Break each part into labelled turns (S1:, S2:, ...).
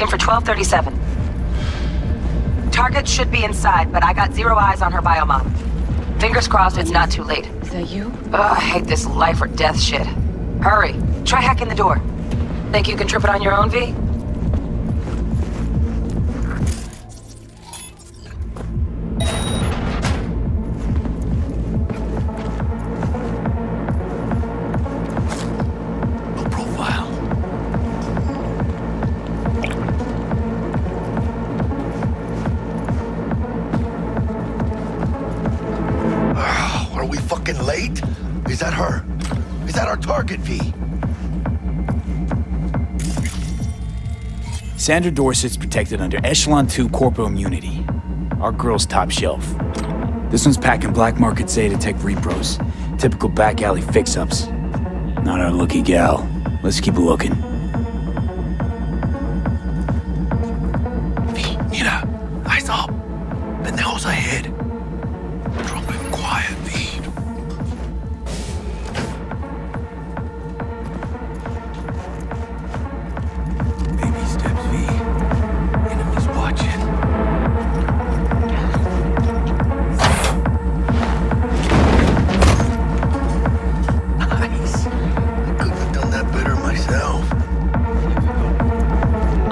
S1: Looking for 1237. Target should be inside, but I got zero eyes on her biomon. Fingers crossed it's not too late.
S2: Is that you?
S1: Ugh, I hate this life or death shit. Hurry. Try hacking the door. Think you can trip it on your own, V?
S3: Sandra Dorsett's protected under Echelon 2 corporal immunity. Our girl's top shelf. This one's packing black market Zetatech repros. Typical back alley fix-ups. Not our lucky gal. Let's keep looking.
S4: Mira. Eyes up. Pendejos ahead.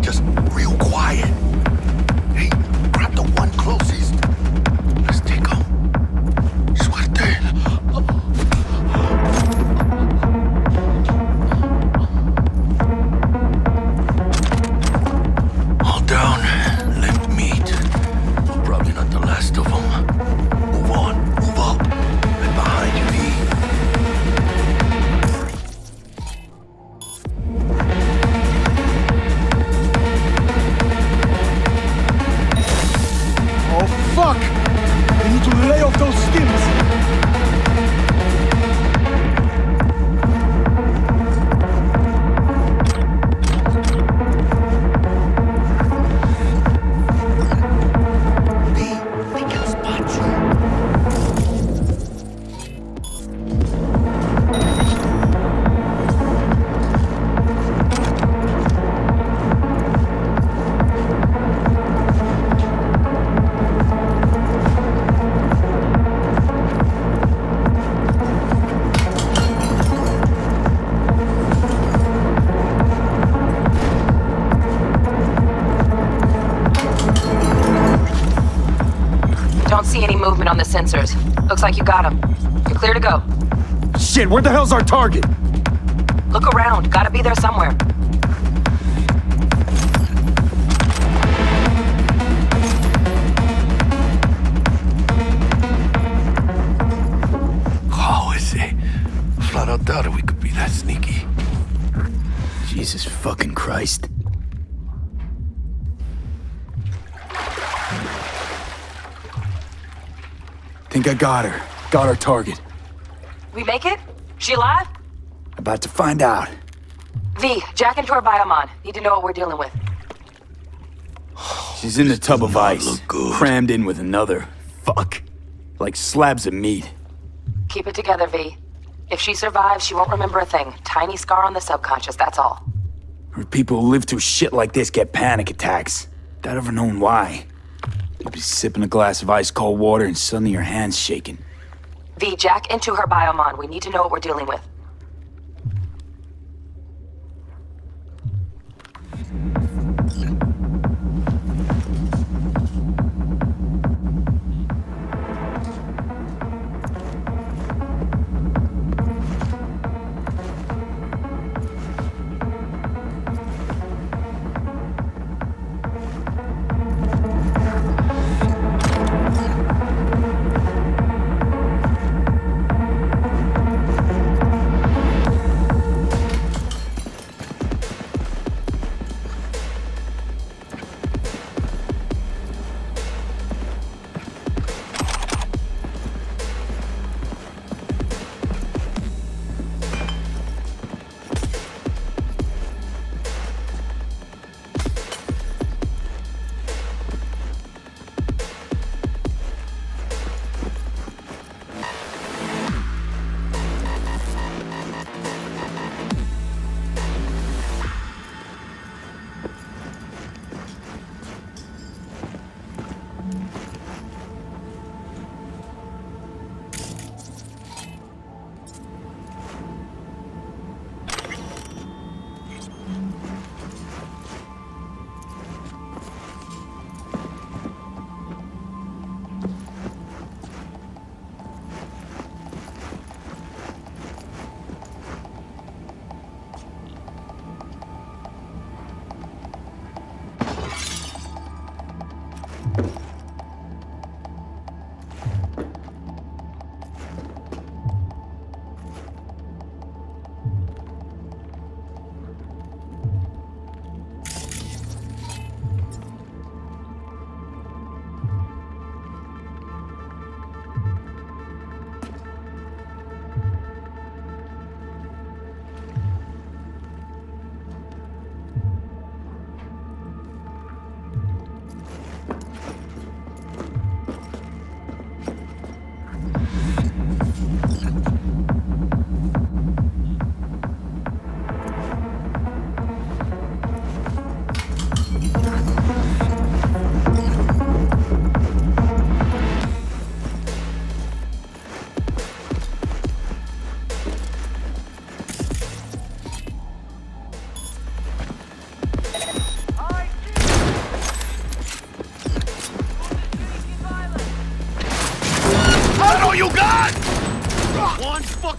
S4: Just real quiet.
S5: Fuck! We need to lay off those skins!
S1: Like you got him. You're clear to go.
S5: Shit, where the hell's our target?
S1: Look around. Gotta be there somewhere.
S4: How is it? Flat out doubted we could be that sneaky.
S3: Jesus fucking Christ. I think I got her. Got our target.
S1: We make it? She alive?
S3: About to find out.
S1: V, jack into her biomon. Need to know what we're dealing with.
S3: She's in the tub of ice, crammed in with another. Fuck. Like slabs of meat.
S1: Keep it together, V. If she survives, she won't remember a thing. Tiny scar on the subconscious, that's all.
S3: Heard people who live through shit like this get panic attacks. Without ever knowing why. You'd be sipping a glass of ice cold water and suddenly your hand's shaking.
S1: V, jack into her biomon. We need to know what we're dealing with.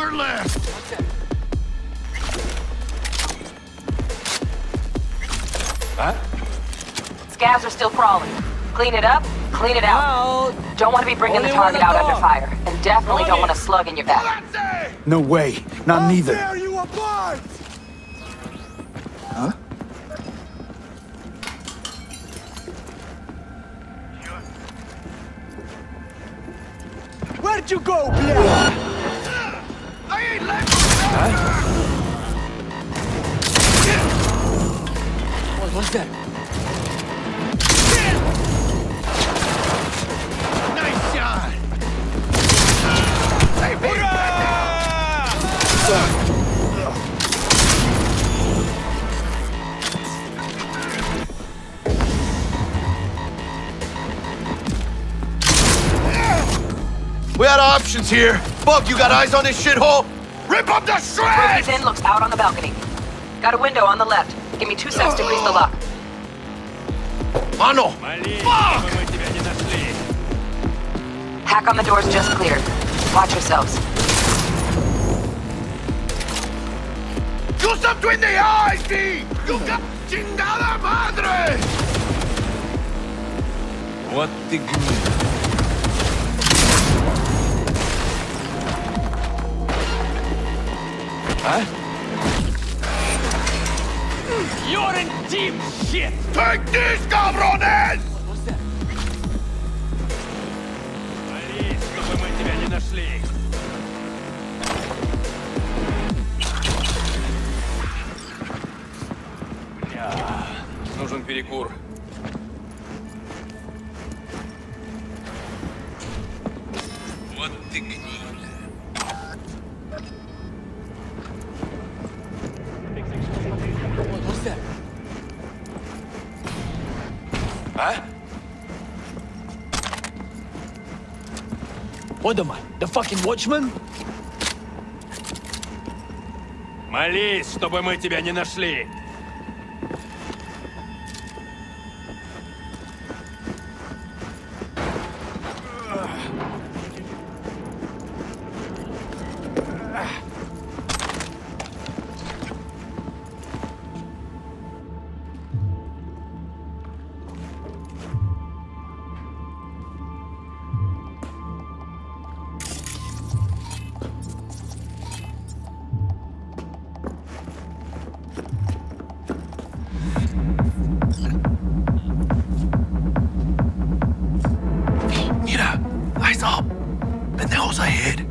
S4: other left. Huh?
S1: Scavs are still crawling. Clean it up, clean it out. Well, don't want to be bringing
S6: Only
S1: the
S6: target
S1: out under fire. And definitely Only. don't want a slug in your back.
S3: No way. Not How neither.
S5: Dare you apart?
S4: Huh?
S5: Where'd you go,
S4: Blair?
S6: What was that?
S4: Nice shot. We had options here. Bug, you got eyes on this shithole? Rip up the shreds!
S1: Room in looks out on the balcony. Got a window on the left. Give me two seconds to grease the lock.
S4: Mano! Fuck!
S1: Hack on the doors just cleared. Watch yourselves.
S4: You up in the eyes, You got chingada madre!
S2: What the... А?
S6: You're in deep shit!
S4: Take this, cabrones!
S2: Молись, чтобы мы тебя не нашли. Бля, Нужен перекур.
S6: What am I? The fucking watchman?
S2: Молись, чтобы мы тебя не нашли.
S4: Pendejos ahead.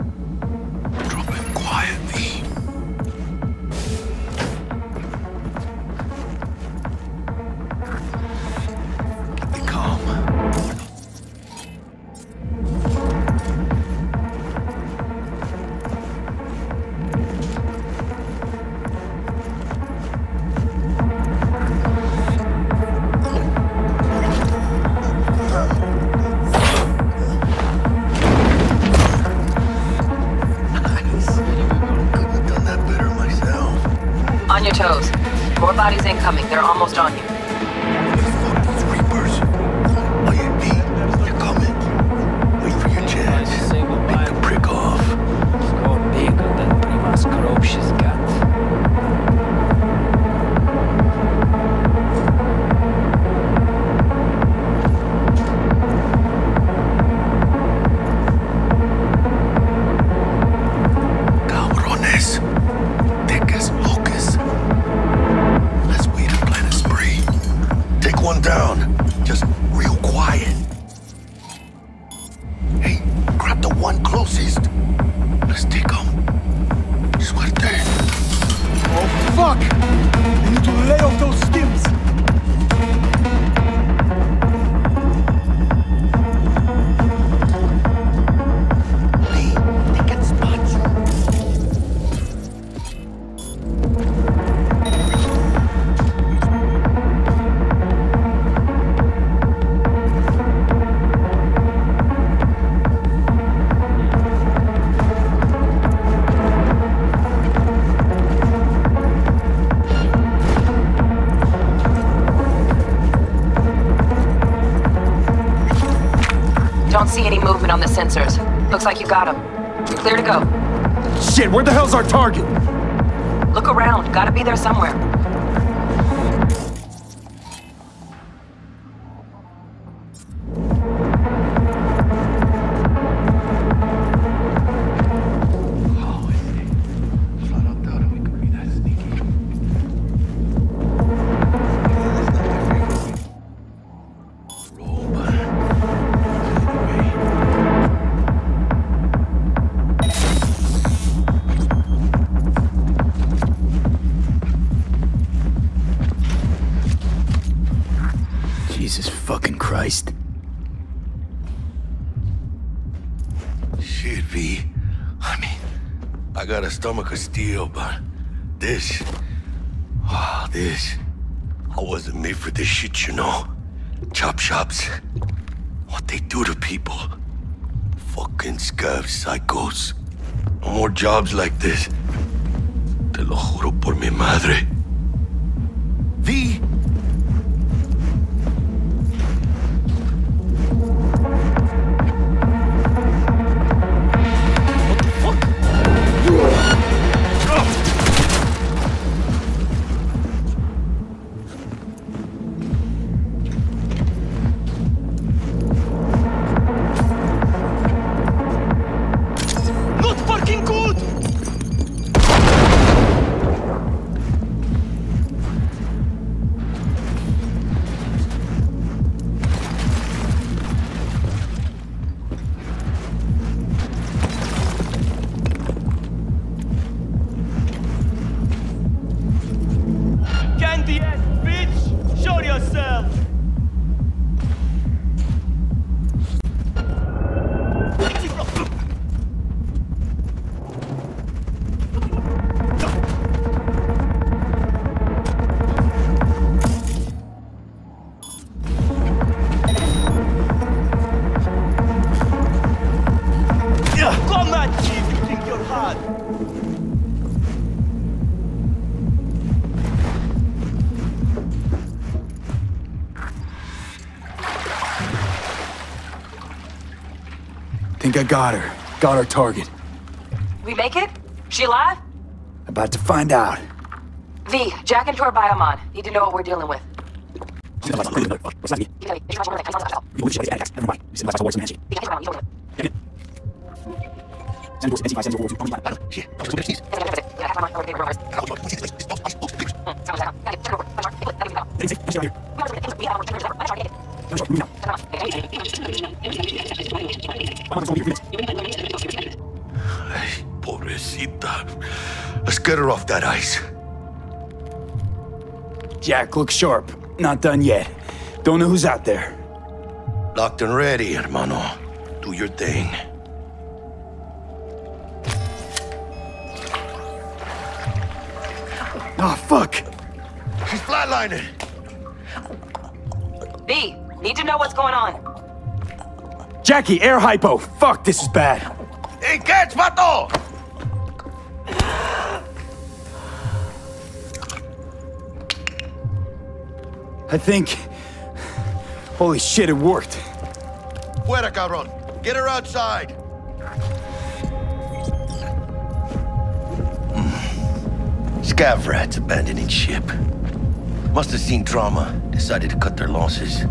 S1: Incoming. They're almost on you. Looks like you got him. You're clear to go.
S3: Shit, where the hell's our target?
S1: Look around. Gotta be there somewhere.
S4: Shit, V. I mean, I got a stomach of steel, but this. Ah, this. I wasn't made for this shit, you know. Chop shops. What they do to people. Fucking scav psychos. No more jobs like this. Te lo juro por mi madre. V.
S3: Think I got her. Got our target.
S1: We make it? She alive?
S3: About to find out.
S1: V, jack into her biomon. Need to know what we're dealing with.
S4: Pobrecita. Let's get her off that ice.
S3: Jack, look sharp. Not done yet. Don't know who's out there.
S4: Locked and ready, hermano. Do your thing.
S3: Oh, fuck!
S4: She's flatlining.
S1: V, need to know what's going on.
S3: Jackie, air hypo! Fuck, this is bad.
S4: Hey, catch, vato!
S3: I think... Holy shit, it worked.
S4: Fuera, cabrón. Get her outside. Scav rats abandoning ship. Must have seen trauma. Decided to cut their losses.